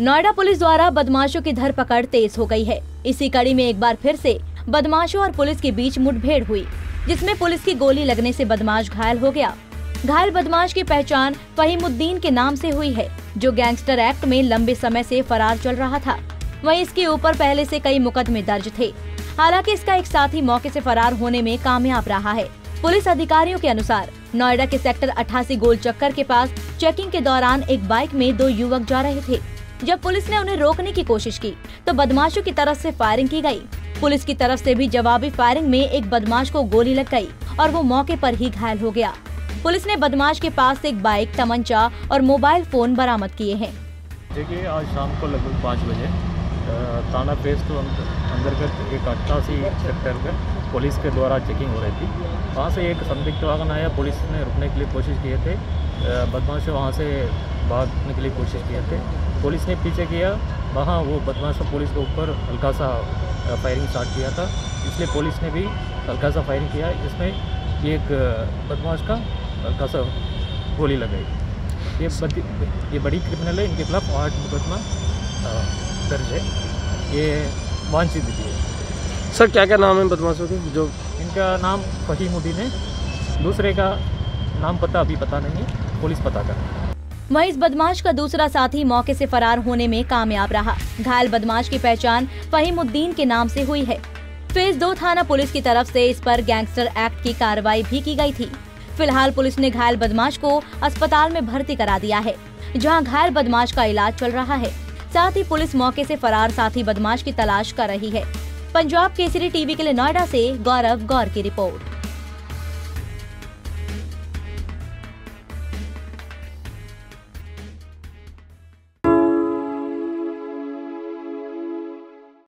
Noida police द्वारा बदमाशों की धरपकड़ तेज हो गई है। इसी कड़ी में एक बार फिर से बदमाशों और पुलिस के बीच मुठभेड़ हुई, जिसमें पुलिस की गोली लगने से बदमाश घायल हो गया। घायल बदमाश की पहचान फहीमुद्दीन के नाम से हुई है, जो गैंगस्टर एक्ट में लंबे समय से फरार चल रहा था। वहीं इसके ऊपर पहले से कई मुकदमे दर्ज थे। हालाँकि इसका एक साथी मौके से फरार होने में कामयाब रहा है। पुलिस अधिकारियों के अनुसार, नोएडा के सेक्टर 88 गोल चक्कर के पास चेकिंग के दौरान एक बाइक में दो युवक जा रहे थे। जब पुलिस ने उन्हें रोकने की कोशिश की तो बदमाशों की तरफ़ से फायरिंग की गई। पुलिस की तरफ़ से भी जवाबी फायरिंग में एक बदमाश को गोली लग गई और वो मौके पर ही घायल हो गया। पुलिस ने बदमाश के पास से एक बाइक तमंचा और मोबाइल फ़ोन बरामद किए हैं। देखिए, आज शाम को लगभग पाँच बजे थाना पेस्ट अंतर्गत एक अट्ठासी सेक्टर पर पुलिस के द्वारा चेकिंग हो रही थी। वहाँ से एक संदिग्ध वाहन आया, पुलिस ने रुकने के लिए कोशिश किए थे। बदमाश वहाँ से भागने के लिए कोशिश किए थे। पुलिस ने पीछे किया वहाँ वो बदमाश पुलिस के ऊपर हल्का सा फायरिंग स्टार्ट किया था। इसलिए पुलिस ने भी हल्का सा फायरिंग किया इसमें एक बदमाश का हल्का सा गोली लगाई। ये ये बड़ी क्रिमिनल है इनके खिलाफ आठ मुकदमा दर्ज है। ये वांछित भी है। सर क्या क्या नाम है बदमाशों के जो इनका नाम फहीमुद्दीन है। दूसरे का नाम पता अभी पता नहीं है। पुलिस पता कर वहीं इस बदमाश का दूसरा साथी मौके से फरार होने में कामयाब रहा। घायल बदमाश की पहचान फहीमुद्दीन के नाम से हुई है। फ़ेज़ दो थाना पुलिस की तरफ़ से इस पर गैंगस्टर एक्ट की कार्रवाई भी की गई थी। फ़िलहाल पुलिस ने घायल बदमाश को अस्पताल में भर्ती करा दिया है, जहाँ घायल बदमाश का इलाज चल रहा है। साथ ही पुलिस मौके से फरार साथी बदमाश की तलाश कर रही है। पंजाब केसरी टीवी के लिए नोएडा से गौरव गौर की रिपोर्ट।